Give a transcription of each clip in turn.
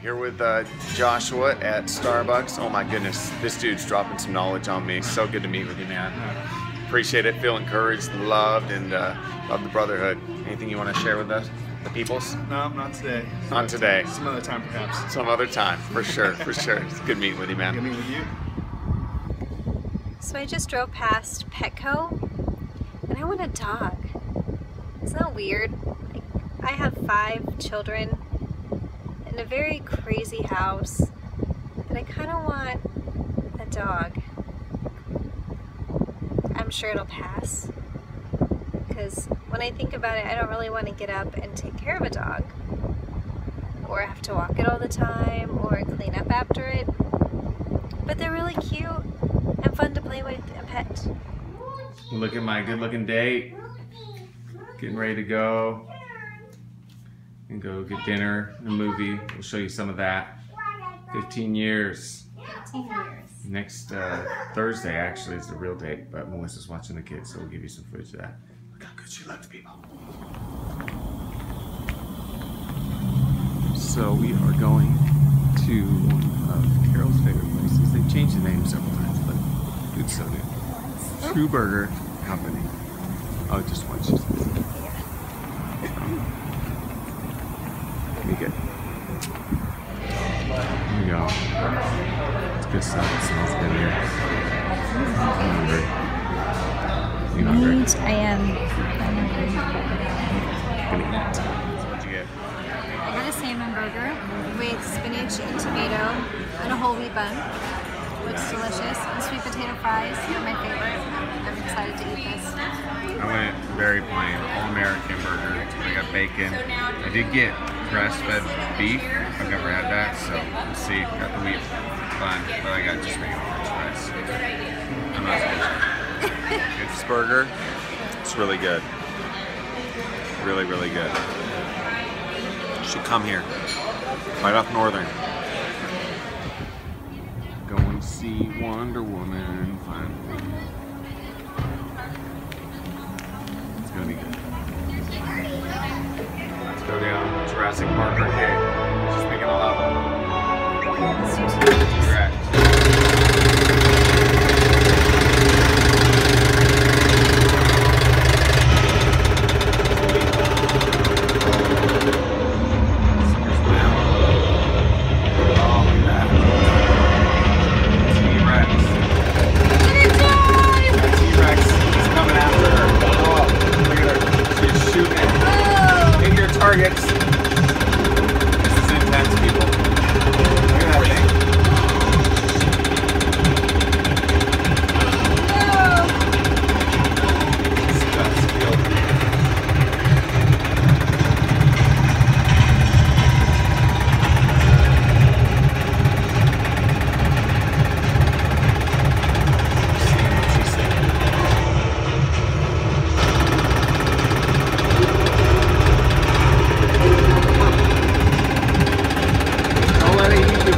Here with uh, Joshua at Starbucks. Oh my goodness, this dude's dropping some knowledge on me. So good to meet with you, man. Appreciate it. Feel encouraged, loved, and uh, love the brotherhood. Anything you want to share with us, the peoples? No, not today. Not today. Some other time, perhaps. Some other time, for sure, for sure. It's good meeting with you, man. Good meeting with you. So I just drove past Petco, and I want a dog. Isn't that weird? Like, I have five children in a very crazy house, but I kind of want a dog. I'm sure it'll pass. Because when I think about it, I don't really want to get up and take care of a dog. Or have to walk it all the time, or clean up after it. But they're really cute and fun to play with and pet. Look at my good looking date. Getting ready to go. And go get dinner, and a movie. We'll show you some of that. 15 years. 15 years. Next uh, Thursday, actually, is the real date, but Melissa's watching the kids, so we'll give you some footage of that. Look how good she looks, people. So we are going to one of Carol's favorite places. They've changed the name several times, but it's so new. Tru Burger Company. Oh, just one. She says. Be good. Here we go. It's good stuff. It smells good here. I'm hungry. You hungry? Meat, I am. I'm hungry. Gonna eat. What'd you get? I got a salmon burger with spinach and tomato and a whole wheat bun. Looks delicious. And sweet potato fries are my favorite. I'm excited to eat this. I went very plain, all American burger. I got bacon. I did get grass-fed beef. I've never had that, so we'll see. Got the wheat bun, but I got just regular french fries. I'm not supposed It's burger. It's really good. Really, really good. Should come here. Right off Northern. Go and see Wonder Woman finally. It's gonna be good. Jurassic Park Arcade.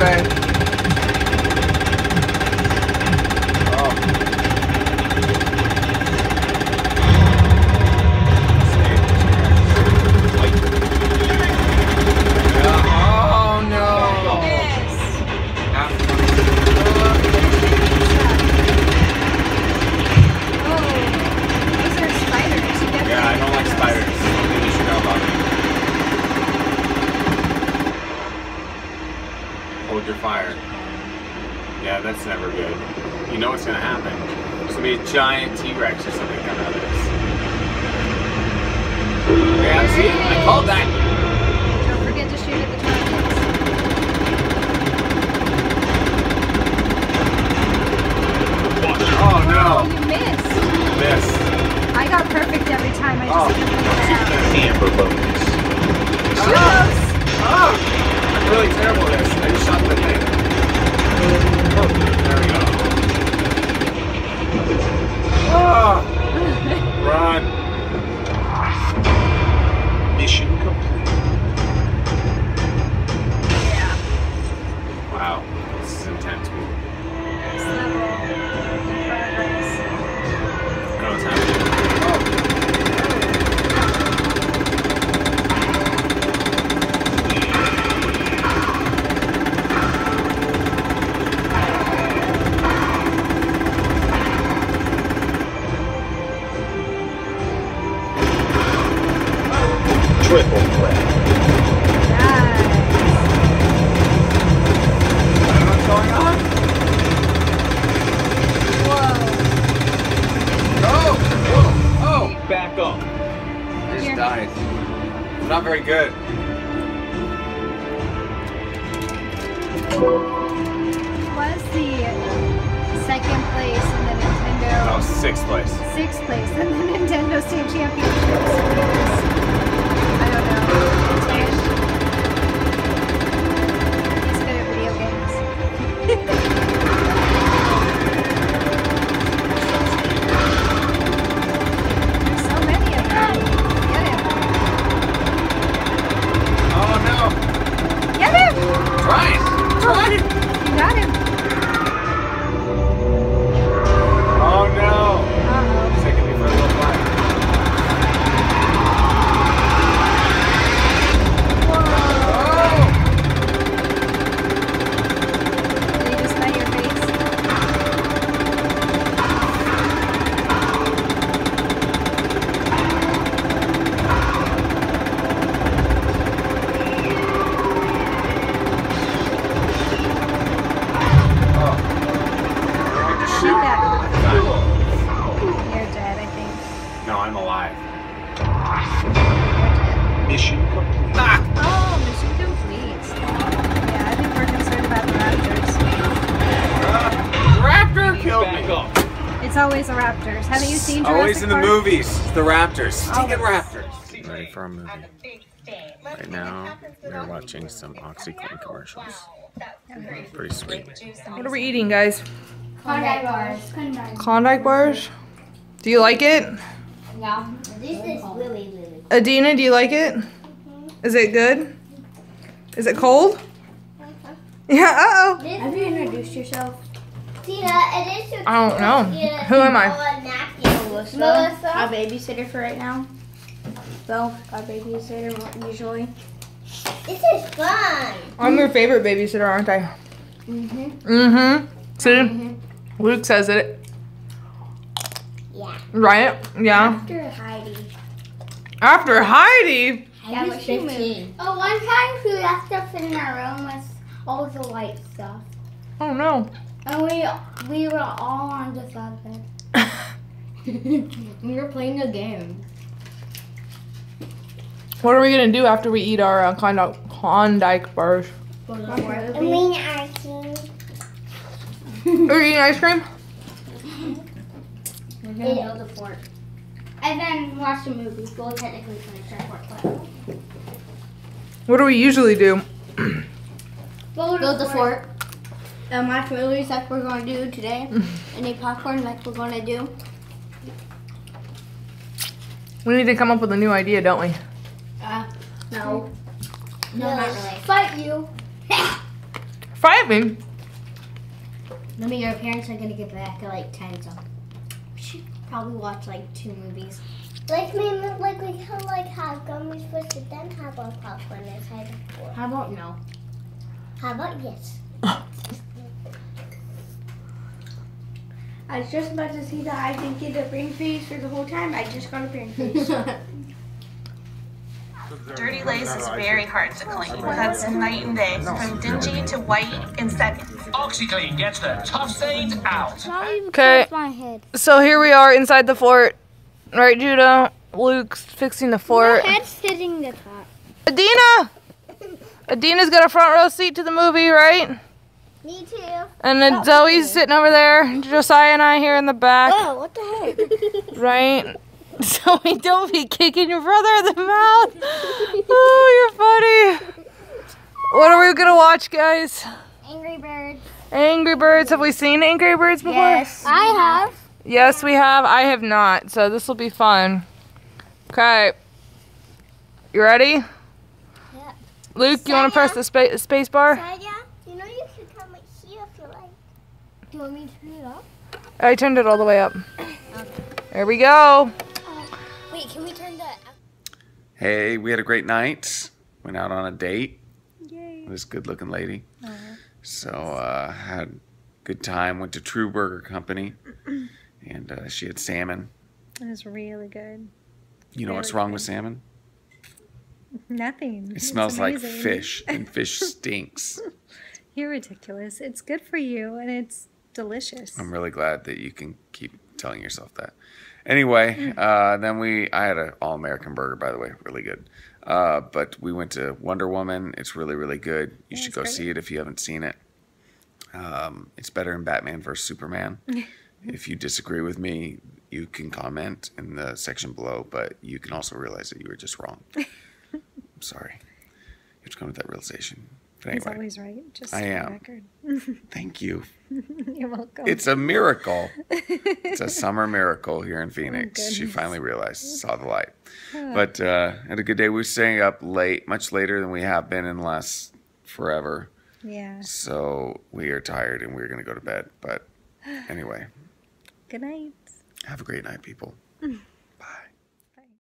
Let it eat you, babe. Oh. Oh no! Yeah, I don't like spiders. Something you should know about me. Hold your fire. Yeah, that's never good. You know what's gonna happen. There's gonna be a giant T-Rex or something coming out of this. Yeah, see? I called that. Don't forget to shoot at the targets. Oh Oh, no! you missed. This. I got perfect every time. I just Oh. couldn't figure it out. Amber bonus. Oh. oh! I'm really terrible at this. I just shot the thing. Sixth place. sixth place in the Nintendo State Championships. I don't know. I'm alive. Mission complete. Ah! Oh, mission complete. Yeah, I think we're concerned about the raptors. Raptor killed me. It's always the raptors. Haven't you seen Jurassic Always in the Park? movies. The Raptors. Stinking Always. Raptors. Ready for a movie. Right now, we're watching some OxiClean commercials. Pretty sweet. What are we eating, guys? Klondike bars. Klondike. Klondike bars. Do you like it? Yeah. This is really, really. Adina, do you like it? Is it good? Is it cold? Yeah, uh oh. Have you introduced yourself? Tina, it is your I don't know. Who am I? Melissa. Melissa. Our babysitter for right now. Well, our babysitter usually. This is fun. I'm your favorite babysitter, aren't I? Mm-hmm. Mm hmm. See? Luke says it. Yeah. Right? Yeah. After Heidi. After Heidi. Yeah, but she moved. Oh, one time she left us in our room with all the white stuff. Oh no. And we we were all on the side bed. we were playing a game. What are we gonna do after we eat our uh, Klondike, Klondike bars? I mean, our team. Are you eating ice cream? We're gonna build a fort. And then watch a movie. We'll technically finish our fort. but- What do we usually do? Build the fort. And watch movies like we're going to do today. and eat popcorn like we're going to do. We need to come up with a new idea, don't we? Uh, no. No, not really. Fight you. Fight me. I mean, your parents are gonna get back at like 10, so we should probably watch like two movies. Like maybe like we can like have gummies first and then have our popcorn inside the fort. How about no? How about yes? I was just about to see that I didn't get a brain freeze for the whole time. I just got a brain freeze. Dirty lace is very hard to clean. That's night and day. From dingy to white in seconds. OxiClean gets the tough stains out. Okay. So here we are inside the fort. Right, Judah? Luke's fixing the fort. My head's hitting the top. Adina! Adina's got a front row seat to the movie, right? Me too. And then oh. Zoe's sitting over there. Josiah and I here in the back, Oh, what the heck? right? Zoe, don't be kicking your brother in the mouth. Oh, you're funny. What are we gonna watch, guys? Angry Birds. Angry Birds. Have we seen Angry Birds before? Yes, I have. Yes, we have. I have not. So this will be fun. Okay. You ready? Yeah. Luke, you want to press the spa- space bar? Sadia, you know you should come right here if you like. Do you want me to turn it up? I turned it all the way up. Okay. There we go. Wait, can we turn the? Hey, we had a great night. Went out on a date. Yay. This good looking lady. So uh, had a good time. Went to Tru Burger Company, and uh, she had salmon. It was really good. You know what's Very wrong with salmon? Nothing. It smells like fish, and fish stinks. You're ridiculous. It's good for you and it's delicious. I'm really glad that you can keep telling yourself that. Anyway, uh, then we I had an all American burger by the way, really good. Uh, but we went to Wonder Woman. It's really really good. You should go great. see it if you haven't seen it. Um, it's better in Batman versus Superman. if you disagree with me, you can comment in the section below, but you can also realize that you were just wrong. I'm sorry. You have to come to that realization. But He's always right. Just I am. record. thank you. You're welcome. It's a miracle. it's a summer miracle here in Phoenix. she finally realized, saw the light. But uh, had a good day. We were staying up late, much later than we have been in the last forever. yeah. So we are tired and we're going to go to bed. But anyway, Good night. have a great night, people.